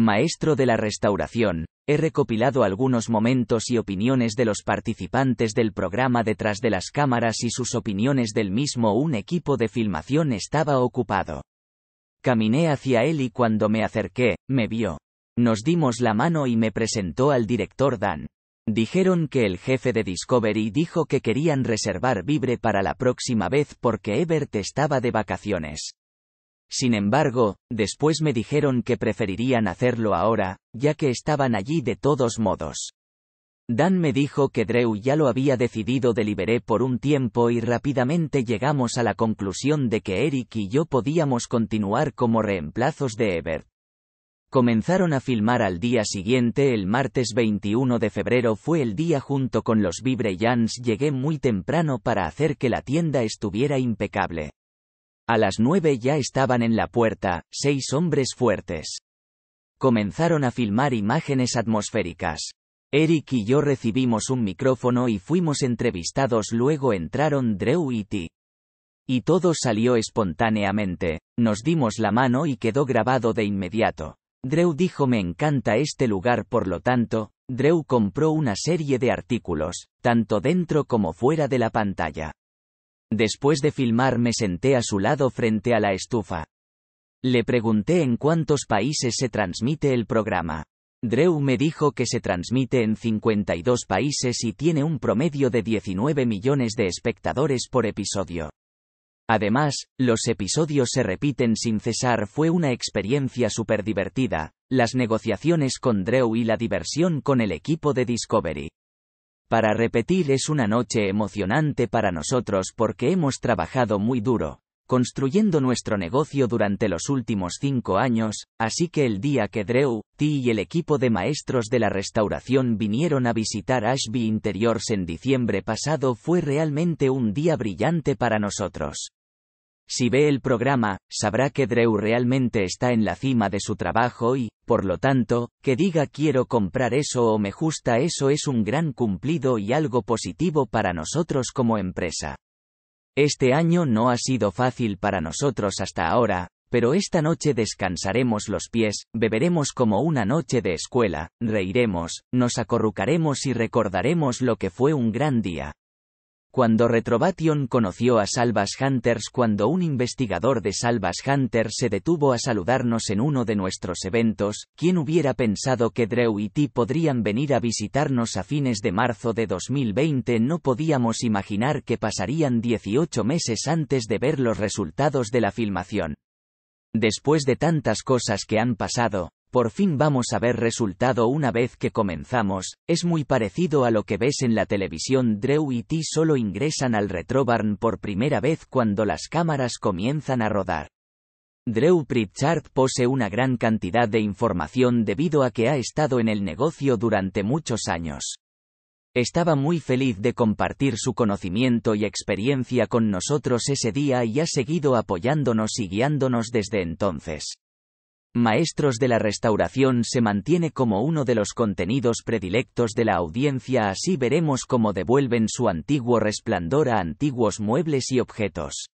Maestro de la restauración, he recopilado algunos momentos y opiniones de los participantes del programa detrás de las cámaras y sus opiniones del mismo un equipo de filmación estaba ocupado. Caminé hacia él y cuando me acerqué, me vio. Nos dimos la mano y me presentó al director Dan. Dijeron que el jefe de Discovery dijo que querían reservar Vibre para la próxima vez porque Ebert estaba de vacaciones. Sin embargo, después me dijeron que preferirían hacerlo ahora, ya que estaban allí de todos modos. Dan me dijo que Drew ya lo había decidido deliberé por un tiempo y rápidamente llegamos a la conclusión de que Eric y yo podíamos continuar como reemplazos de Ebert. Comenzaron a filmar al día siguiente, el martes 21 de febrero fue el día junto con los Vibre Jans llegué muy temprano para hacer que la tienda estuviera impecable. A las nueve ya estaban en la puerta, seis hombres fuertes. Comenzaron a filmar imágenes atmosféricas. Eric y yo recibimos un micrófono y fuimos entrevistados luego entraron Drew y T. Y todo salió espontáneamente, nos dimos la mano y quedó grabado de inmediato. Drew dijo me encanta este lugar por lo tanto, Drew compró una serie de artículos, tanto dentro como fuera de la pantalla. Después de filmar me senté a su lado frente a la estufa. Le pregunté en cuántos países se transmite el programa. Drew me dijo que se transmite en 52 países y tiene un promedio de 19 millones de espectadores por episodio. Además, los episodios se repiten sin cesar fue una experiencia súper divertida, las negociaciones con Drew y la diversión con el equipo de Discovery. Para repetir es una noche emocionante para nosotros porque hemos trabajado muy duro, construyendo nuestro negocio durante los últimos cinco años, así que el día que Drew, T y el equipo de maestros de la restauración vinieron a visitar Ashby Interiors en diciembre pasado fue realmente un día brillante para nosotros. Si ve el programa, sabrá que Drew realmente está en la cima de su trabajo y, por lo tanto, que diga quiero comprar eso o me gusta eso es un gran cumplido y algo positivo para nosotros como empresa. Este año no ha sido fácil para nosotros hasta ahora, pero esta noche descansaremos los pies, beberemos como una noche de escuela, reiremos, nos acorrucaremos y recordaremos lo que fue un gran día. Cuando Retrovation conoció a Salvas Hunters cuando un investigador de Salvas Hunters se detuvo a saludarnos en uno de nuestros eventos, ¿quién hubiera pensado que Drew y T podrían venir a visitarnos a fines de marzo de 2020? No podíamos imaginar que pasarían 18 meses antes de ver los resultados de la filmación. Después de tantas cosas que han pasado, por fin vamos a ver resultado una vez que comenzamos, es muy parecido a lo que ves en la televisión Drew y T solo ingresan al Retrobarn por primera vez cuando las cámaras comienzan a rodar. Drew Pritchard posee una gran cantidad de información debido a que ha estado en el negocio durante muchos años. Estaba muy feliz de compartir su conocimiento y experiencia con nosotros ese día y ha seguido apoyándonos y guiándonos desde entonces. Maestros de la Restauración se mantiene como uno de los contenidos predilectos de la audiencia así veremos cómo devuelven su antiguo resplandor a antiguos muebles y objetos.